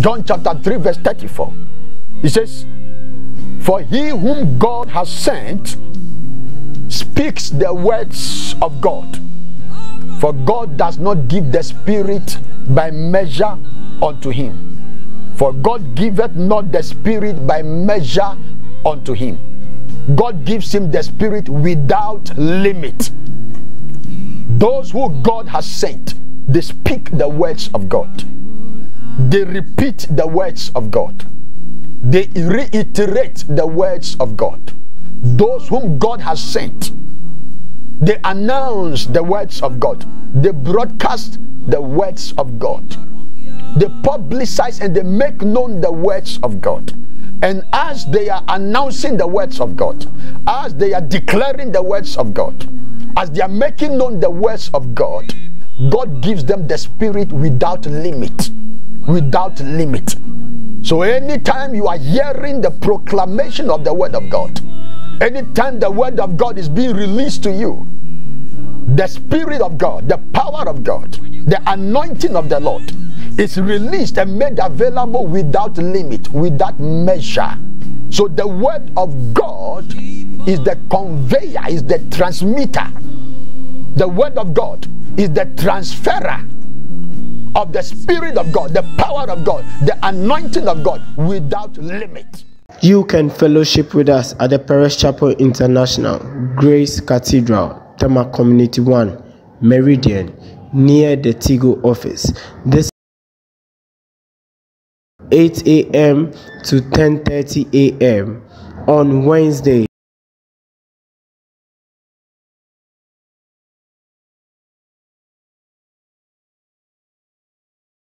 John chapter 3, verse 34. He says, For he whom God has sent speaks the words of God. For God does not give the Spirit by measure unto him. For God giveth not the Spirit by measure unto him. God gives him the Spirit without limit. Those who God has sent, they speak the words of God. They repeat the words of God. They reiterate the words of God. Those whom God has sent, they announce the words of God. They broadcast the words of God. They publicize and they make known the words of God. And as they are announcing the words of God, as they are declaring the words of God, as they are making known the words of God, God gives them the spirit without limit. Without limit. So anytime you are hearing the proclamation of the word of God, anytime the word of God is being released to you, the spirit of God, the power of God, the anointing of the Lord is released and made available without limit, without measure. So the word of God is the conveyor, is the transmitter. The word of God is the transferer of the spirit of God, the power of God, the anointing of God without limit. You can fellowship with us at the Perez Chapel International, Grace Cathedral, Tema Community 1, Meridian, near the Tigo office. This 8 a.m. to 10:30 a.m. on Wednesday